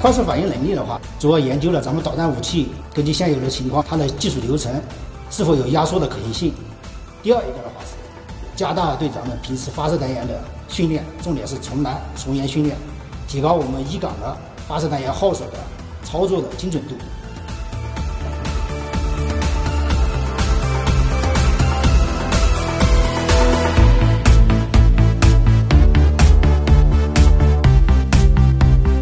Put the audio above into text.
快速反应能力的话，主要研究了咱们导弹武器根据现有的情况，它的技术流程是否有压缩的可行性。第二一个的话是加大对咱们平时发射单元的训练，重点是从难从严训练，提高我们一岗的发射单元号手的操作的精准度。